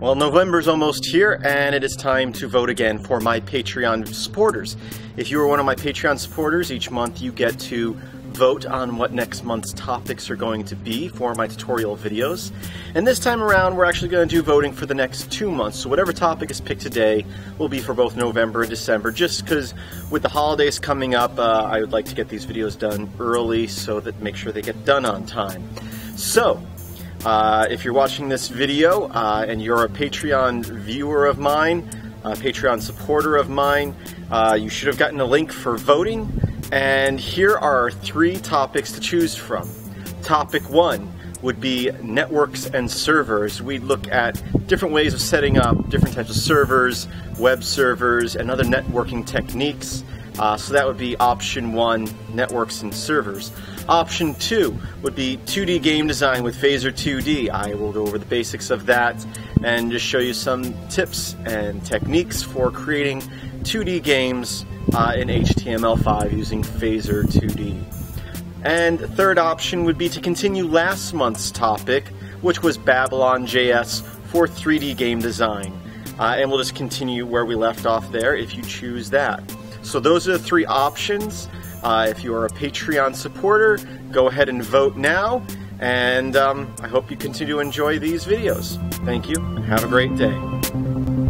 Well, November's almost here, and it is time to vote again for my Patreon supporters. If you are one of my Patreon supporters, each month you get to vote on what next month's topics are going to be for my tutorial videos. And this time around, we're actually going to do voting for the next two months. So whatever topic is picked today will be for both November and December, just because with the holidays coming up, uh, I would like to get these videos done early so that make sure they get done on time. So, uh, if you're watching this video uh, and you're a Patreon viewer of mine, a Patreon supporter of mine, uh, you should have gotten a link for voting. And here are three topics to choose from. Topic one would be networks and servers. We'd look at different ways of setting up different types of servers, web servers, and other networking techniques. Uh, so that would be option one, networks and servers. Option two would be 2D game design with Phaser 2D. I will go over the basics of that and just show you some tips and techniques for creating 2D games uh, in HTML5 using Phaser 2D. And third option would be to continue last month's topic, which was Babylon JS for 3D game design. Uh, and we'll just continue where we left off there if you choose that. So those are the three options. Uh, if you are a Patreon supporter, go ahead and vote now. And um, I hope you continue to enjoy these videos. Thank you, and have a great day.